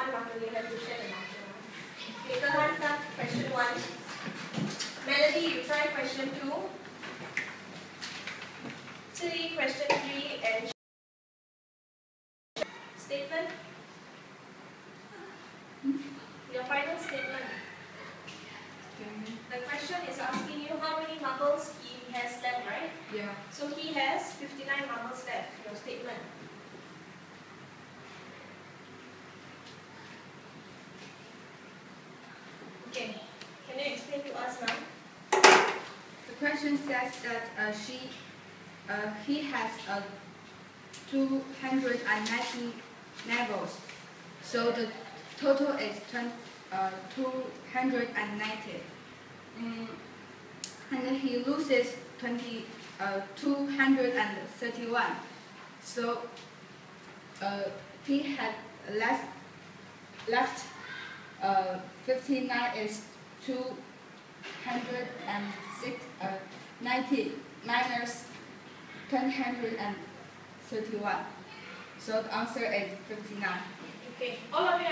one not only resolution and option one. One question one. Melody, you try question two. Three, question three and statement. Your final statement. The question is asking you how many marbles he has left, right? Yeah. So he has 59 marbles left, your statement. Okay, can you explain to us? The question says that uh, she, uh, he has uh, 290 levels. So the total is 20, uh, 290. Mm, and he loses 20, uh, 231. So uh, he had left, left uh, 59 is 206, uh, 90 minus 131. So the answer is 59. Okay, all of you